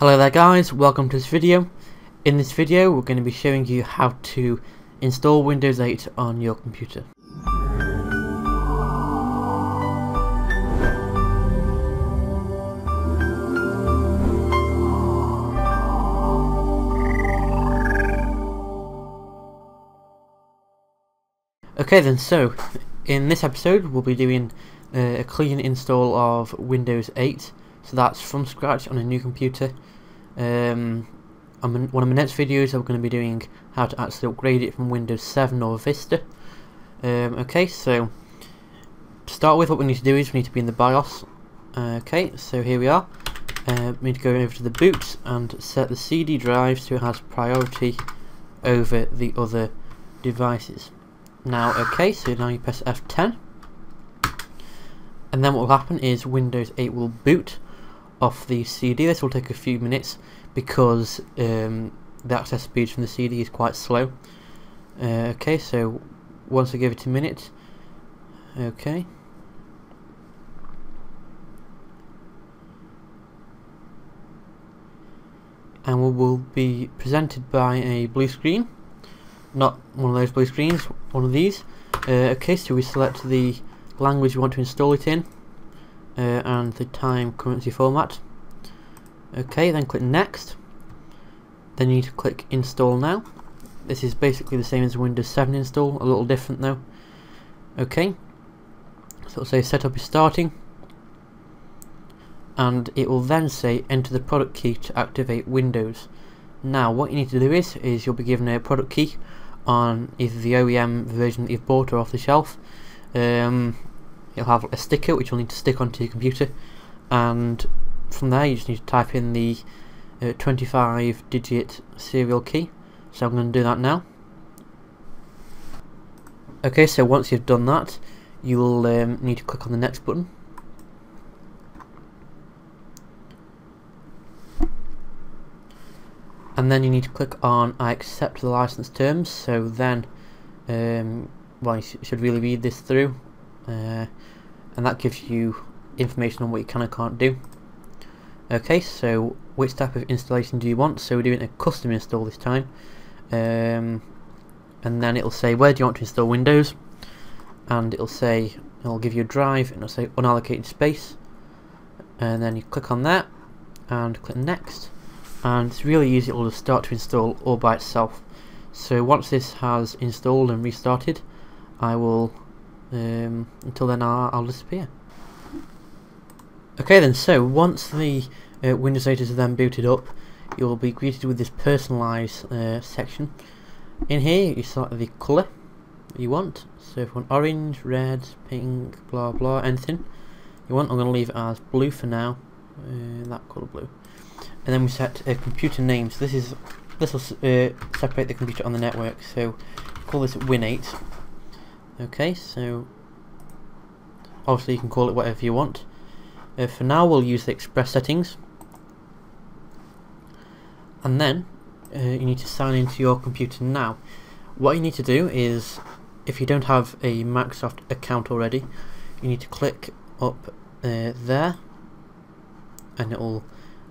Hello there guys, welcome to this video. In this video we're going to be showing you how to install Windows 8 on your computer. Okay then, so in this episode we'll be doing uh, a clean install of Windows 8 so that's from scratch on a new computer. Um, on one of my next videos I'm going to be doing how to actually upgrade it from Windows 7 or Vista. Um, okay so to start with what we need to do is we need to be in the BIOS. Okay so here we are. Uh, we need to go over to the boot and set the CD drive so it has priority over the other devices. Now okay so now you press F10 and then what will happen is Windows 8 will boot off the CD. This will take a few minutes because um, the access speed from the CD is quite slow. Uh, okay, so once I give it a minute, okay. And we will be presented by a blue screen, not one of those blue screens, one of these. Uh, okay, so we select the language we want to install it in uh, and the time currency format. Okay, then click next. Then you need to click install now. This is basically the same as Windows 7 install, a little different though. Okay, so it'll say setup is starting and it will then say enter the product key to activate Windows. Now what you need to do is, is you'll be given a product key on either the OEM version that you've bought or off the shelf. Um, you'll have a sticker which you'll need to stick onto your computer and from there you just need to type in the uh, 25 digit serial key. So I'm going to do that now. Okay so once you've done that you will um, need to click on the next button. And then you need to click on I accept the license terms. So then um, well you sh should really read this through. Uh, and that gives you information on what you can and can't do. Okay, so which type of installation do you want? So we're doing a custom install this time. Um, and then it'll say where do you want to install Windows and it'll say it'll give you a drive and it'll say unallocated space and then you click on that and click next and it's really easy, it'll just start to install all by itself. So once this has installed and restarted I will um, until then I'll, I'll, disappear. Okay then, so once the uh, Windows 8 is then booted up, you'll be greeted with this personalise uh, section. In here you select the colour you want, so if you want orange, red, pink, blah blah, anything you want, I'm going to leave it as blue for now, uh, that colour blue. And then we set a computer name, so this is this will uh, separate the computer on the network, so call this Win8 Okay, so obviously you can call it whatever you want. Uh, for now we'll use the express settings. And then uh, you need to sign into your computer now. What you need to do is, if you don't have a Microsoft account already, you need to click up uh, there and it will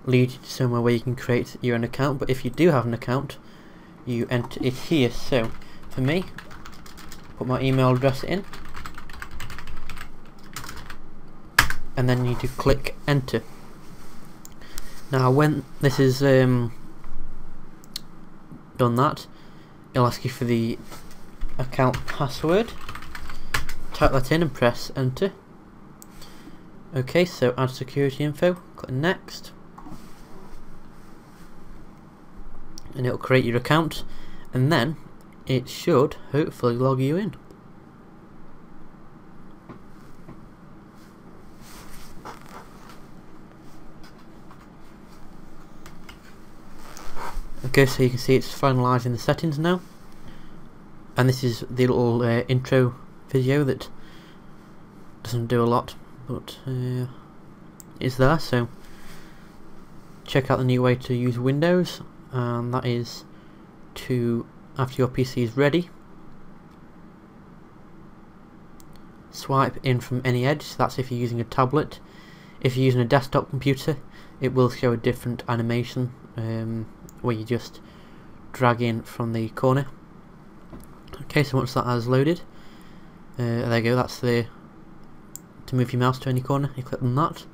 lead you to somewhere where you can create your own account but if you do have an account you enter it here so for me put my email address in. And then you need to click enter. Now when this is um, done that it'll ask you for the account password. Type that in and press enter. Okay so add security info click next. And it'll create your account. And then it should hopefully log you in. Okay, so you can see it's finalising the settings now. And this is the little uh, intro video that doesn't do a lot, but uh, it's there, so check out the new way to use Windows, and that is to after your PC is ready swipe in from any edge so that's if you're using a tablet if you're using a desktop computer it will show a different animation um, where you just drag in from the corner. Okay, so once that has loaded, uh, there you go, that's the to move your mouse to any corner, you click on that.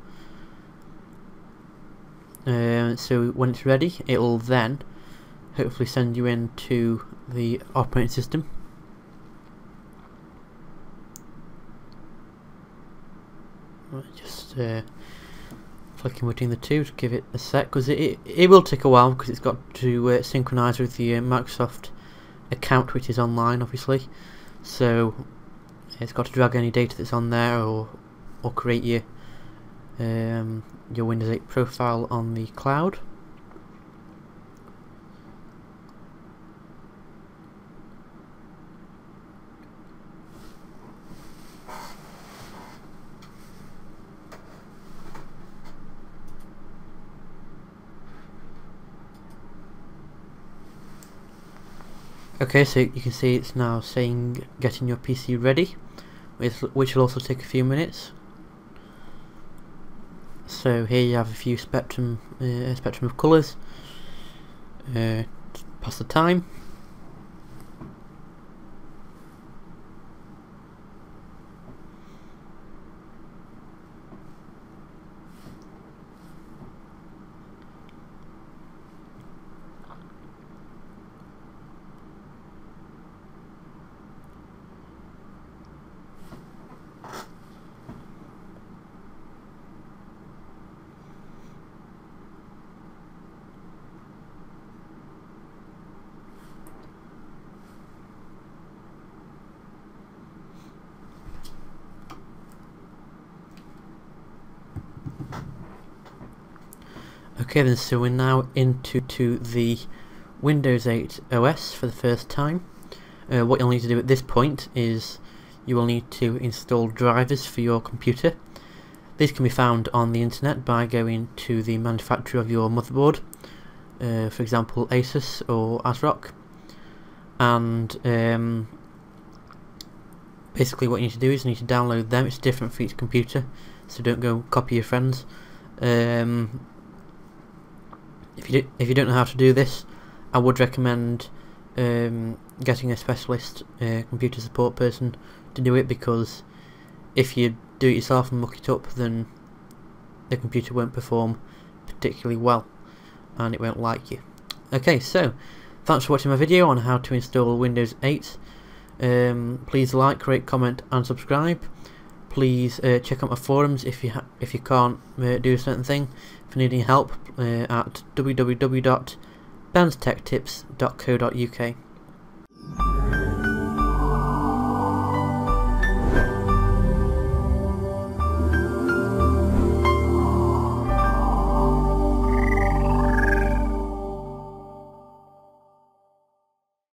Uh, so when it's ready, it will then hopefully send you into the operating system. Just uh, flicking between the two to give it a sec, because it, it, it will take a while because it's got to uh, synchronize with the uh, Microsoft account which is online obviously so it's got to drag any data that's on there or or create your um, your Windows 8 profile on the cloud Okay, so you can see it's now saying getting your PC ready, which will also take a few minutes. So here you have a few spectrum, uh, spectrum of colours. Uh, pass the time. Okay then, so we're now into to the Windows 8 OS for the first time. Uh, what you'll need to do at this point is you will need to install drivers for your computer. These can be found on the internet by going to the manufacturer of your motherboard, uh, for example Asus or ASRock. And um, basically what you need to do is you need to download them, it's different for each computer, so don't go copy your friends. Um, if you do, if you don't know how to do this, I would recommend um, getting a specialist uh, computer support person to do it because if you do it yourself and muck it up, then the computer won't perform particularly well and it won't like you. Okay, so thanks for watching my video on how to install Windows 8. Um, please like, rate, comment and subscribe. Please uh, check out my forums if you if you can't uh, do a certain thing for any help uh, at www.benstechtips.co.uk.